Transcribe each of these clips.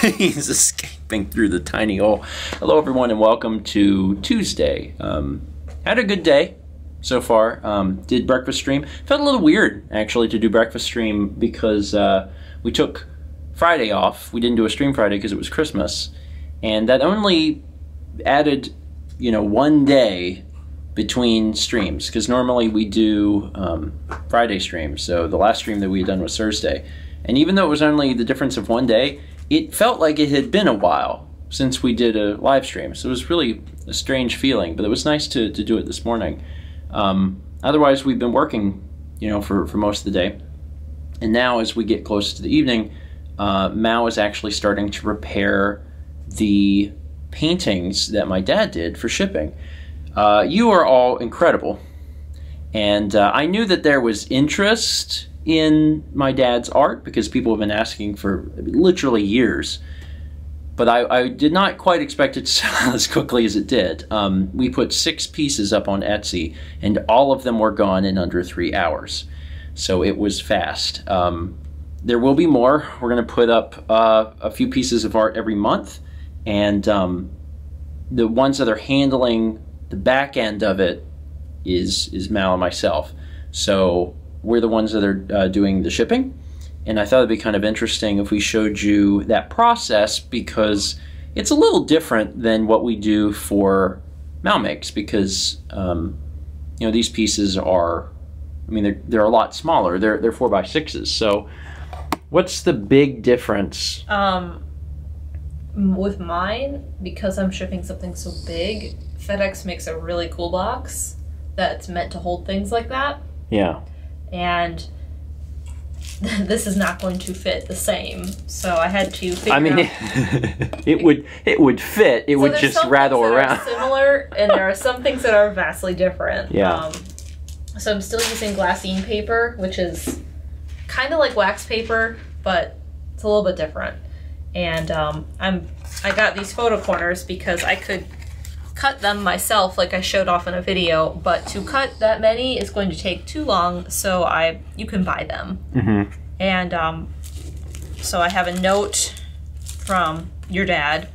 he's escaping through the tiny hole. Hello, everyone, and welcome to Tuesday. Um, had a good day so far. Um, did breakfast stream. Felt a little weird actually to do breakfast stream because uh, we took Friday off. We didn't do a stream Friday because it was Christmas, and that only added, you know, one day between streams because normally we do um, Friday streams. So the last stream that we had done was Thursday, and even though it was only the difference of one day, it felt like it had been a while since we did a live stream. So it was really a strange feeling, but it was nice to, to do it this morning. Um, otherwise, we've been working, you know, for, for most of the day. And now, as we get closer to the evening, uh, Mal is actually starting to repair the paintings that my dad did for shipping. Uh, you are all incredible. And uh, I knew that there was interest in my dad's art because people have been asking for literally years. But I, I did not quite expect it to sell as quickly as it did. Um, we put six pieces up on Etsy, and all of them were gone in under three hours. So it was fast. Um, there will be more. We're going to put up uh, a few pieces of art every month, and um, the ones that are handling the back end of it is is Mal and myself. So we're the ones that are uh, doing the shipping, and I thought it'd be kind of interesting if we showed you that process because it's a little different than what we do for Mal makes because um, you know these pieces are, I mean they're they're a lot smaller. They're they're four by sixes. So what's the big difference? Um, with mine, because I'm shipping something so big, FedEx makes a really cool box that's meant to hold things like that. Yeah. And this is not going to fit the same. So I had to figure I mean, out. it, would it would fit. It So would just rattle around. Similar, and there are some things that are vastly different. Yeah. Um, so I'm still using glassine paper, which is kind of like wax paper, but it's a little bit different. And um, I'm I got these photo corners because I could cut them myself, like I showed off in a video. But to cut that many is going to take too long, so I you can buy them. hmm And um, so I have a note from your dad,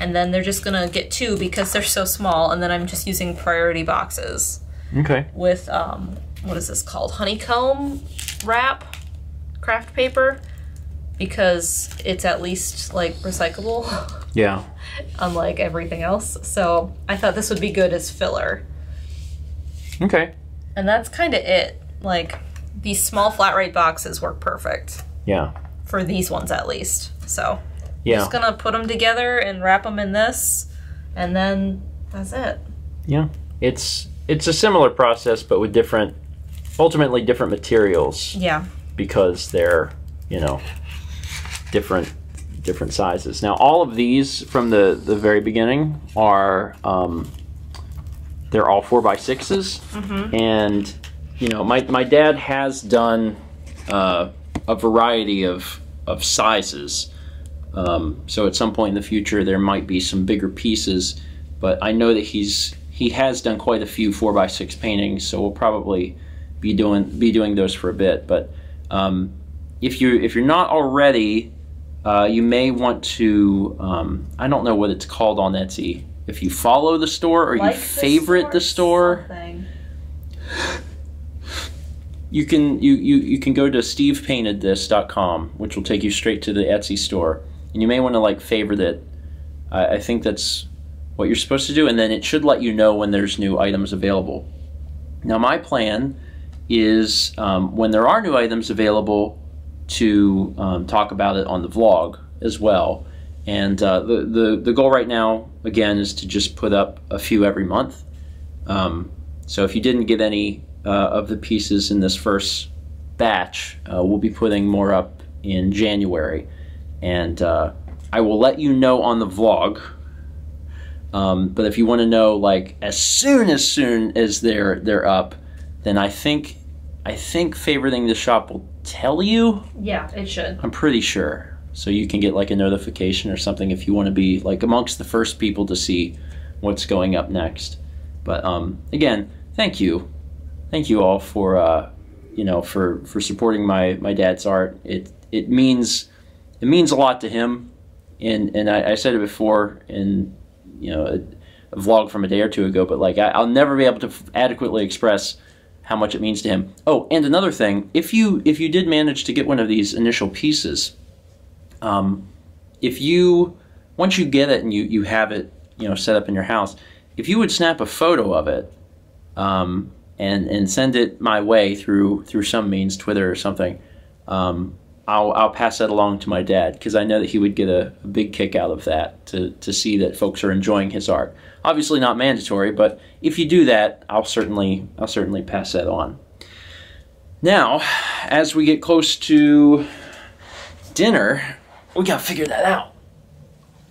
and then they're just gonna get two because they're so small, and then I'm just using priority boxes Okay. with um, what is this called? Honeycomb wrap, craft paper, because it's at least like recyclable, Yeah. unlike everything else. So I thought this would be good as filler. Okay. And that's kind of it. Like these small flat rate boxes work perfect Yeah. for these ones at least. So Yeah. just gonna put them together and wrap them in this, and then that's it. Yeah. It's it's a similar process, but with different, ultimately different materials Yeah. because they're you know different different sizes. Now all of these from the the very beginning are um, they're all four by 6s and you know my my dad has done uh, a variety of of sizes. Um, so at some point in the future, there might be some bigger pieces, but I know that he's he has done quite a few four by six paintings, so we'll probably be doing be doing those for a bit. But um, if you if you're not already, uh, you may want to um, I don't know what it's called on Etsy. If you follow the store or you favorite the store, something. you can you, you, you can go to stevepaintedthis.com which will take you straight to the etsy store and you may want to like favorite it I, I think that's what you're supposed to do and then it should let you know when there's new items available now my plan is um, when there are new items available to um, talk about it on the vlog as well. And uh, the, the, the goal right now again is to just put up a few every month. Um, so if you didn't get any uh, of the pieces in this first batch, uh, we'll be putting more up in January, and uh, I will let you know on the vlog. Um, but if you want to know, like as soon as soon as they're they're up, then I think I think favoriting the shop will tell you. Yeah, it should. I'm pretty sure. So you can get like a notification or something if you want to be like amongst the first people to see what's going up next. But um, again, thank you, thank you all for uh, you know for for supporting my my dad's art. It it means it means a lot to him, and and I, I said it before in you know a, a vlog from a day or two ago, but like I, I'll never be able to f- adequately express how much it means to him. Oh, and another thing, if you if you did manage to get one of these initial pieces, um, if you once you get it and you you have it you know set up in your house, if you would snap a photo of it, um, and and send it my way through through some means, Twitter or something. Um, I'll, I'll pass that along to my dad because I know that he would get a, a, big kick out of that to, to see that folks are enjoying his art. Obviously not mandatory, but if you do that, I'll certainly I'll certainly pass that on. Now, as we get close to dinner, we gotta figure that out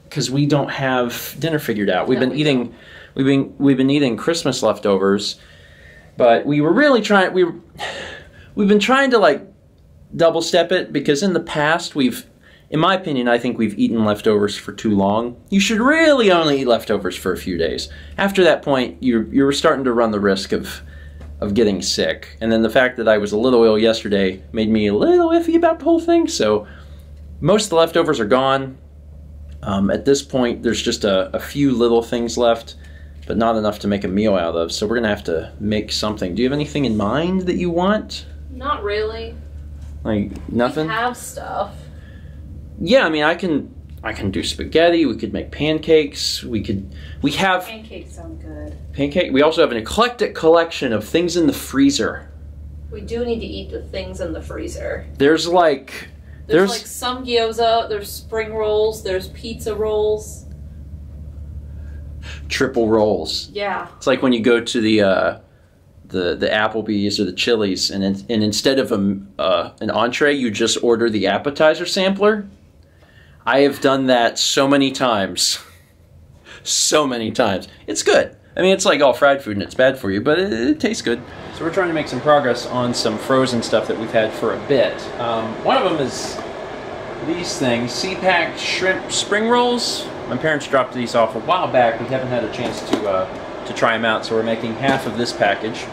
because we don't have dinner figured out. We've No, been we eating we've been we've been eating Christmas leftovers, but we were really trying we were, we've been trying to like double step it because in the past we've in my opinion I think we've eaten leftovers for too long. You should really only eat leftovers for a few days. After that point you're you're starting to run the risk of of getting sick. And then the fact that I was a little ill yesterday made me a little iffy about the whole thing. So most of the leftovers are gone. Um, at this point, there's just a, a few little things left, but not enough to make a meal out of. So we're gonna have to make something. Do you have anything in mind that you want? Not really. Like nothing? We have stuff. Yeah, I mean, I can. I can do spaghetti. We could make pancakes. We could. We have Pancakes sound good. pancake. We also have an eclectic collection of things in the freezer. We do need to eat the things in the freezer. There's like There's, There's- like some gyoza, there's spring rolls, there's pizza rolls. triple rolls. Yeah. It's like when you go to the uh, the the Applebee's or the Chili's, and in, and instead of a, uh, an entree, you just order the appetizer sampler. I have done that so many times, so many times. It's good. I mean, it's like all fried food, and it's bad for you, but it, it tastes good. So we're trying to make some progress on some frozen stuff that we've had for a bit. Um, one of them is these things, SeaPak shrimp spring rolls. My parents dropped these off a while back. We haven't had a chance to uh, to try them out, so we're making half of this package.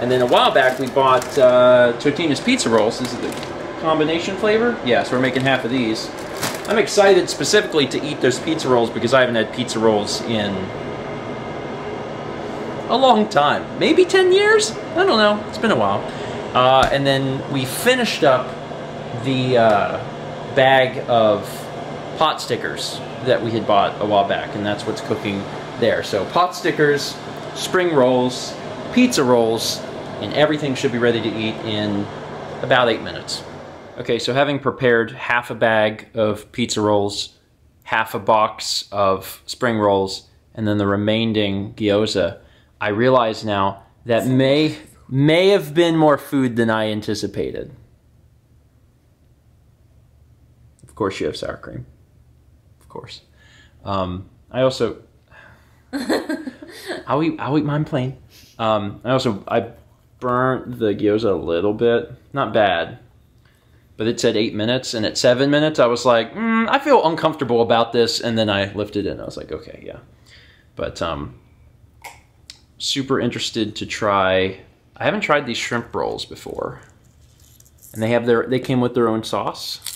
And then a while back, we bought uh, Totino's pizza rolls. This is the combination flavor. Yeah, so we're making half of these. I'm excited specifically to eat those pizza rolls because I haven't had pizza rolls in a long time. Maybe 10 years? I don't know. It's been a while. Uh, and then we finished up the uh, bag of pot stickers that we had bought a while back, and that's what's cooking there. So pot stickers, spring rolls, pizza rolls, and everything should be ready to eat in about eight minutes. Okay, so having prepared half a bag of pizza rolls, half a box of spring rolls, and then the remaining gyoza, I realize now that may may have been more food than I anticipated. Of course, you have sour cream. Course. Um, I also I'll eat I'll eat mine plain. Um, I also I burnt the gyoza a little bit, not bad, but it said eight minutes, and at seven minutes I was like, mm, I feel uncomfortable about this, and then I lifted it, and I was like, okay, yeah. But um, super interested to try. I haven't tried these shrimp rolls before, and they have their they came with their own sauce.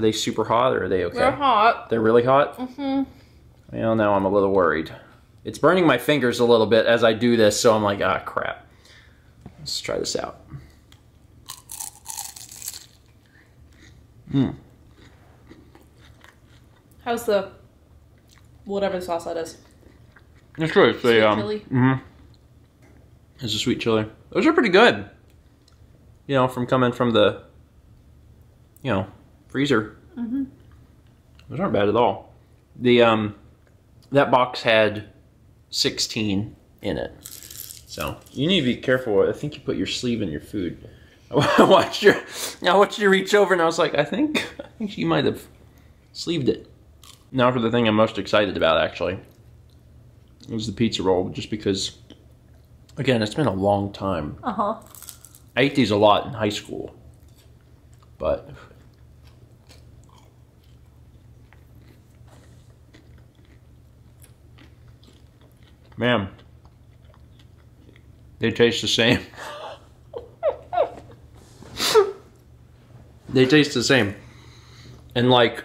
Are they super hot or are they okay? They're hot. They're really hot. Mm-hmm. Well, now I'm a little worried. It's burning my fingers a little bit as I do this, so I'm like, ah, crap. Let's try this out. Hmm. How's the whatever the sauce that is? It's good. It's Sweet a, um, chili? Mm-hmm. It's a sweet chili. Those are pretty good. You know, from coming from the, you know, freezer. Mm-hmm. Those aren't bad at all. The um, that box had sixteen in it, so you need to be careful. I think you put your sleeve in your food. I watched you. I watched you reach over, and I was like, I think, I think you might have sleeved it. Now for the thing I'm most excited about, actually. It was the pizza roll, just because, again, it's been a long time. Uh huh. I ate these a lot in high school, but man, they taste the same. they taste the same, and like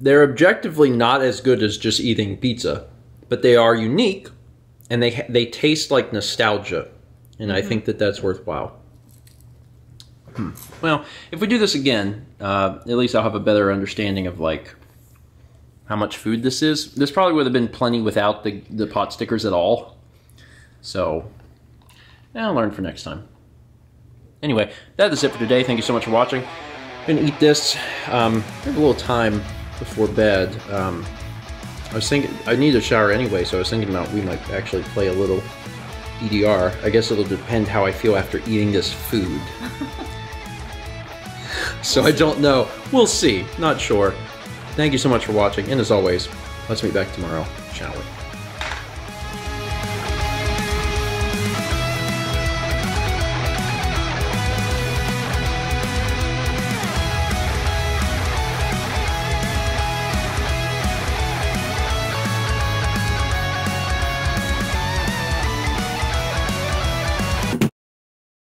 they're objectively not as good as just eating pizza, but they are unique, and they they taste like nostalgia, and I think that that's worthwhile. Hmm. Well, if we do this again, uh, at least I'll have a better understanding of like how much food this is. This probably would have been plenty without the the pot stickers at all. So, I'll learn for next time. Anyway, that is it for today. Thank you so much for watching. I'm gonna eat this. Um, I have a little time before bed. Um, I was thinking I need a shower anyway, so I was thinking about we might actually play a little EDR. I guess it'll depend how I feel after eating this food. so I don't know. We'll see. Not sure. Thank you so much for watching, and as always, let's meet back tomorrow, shall we?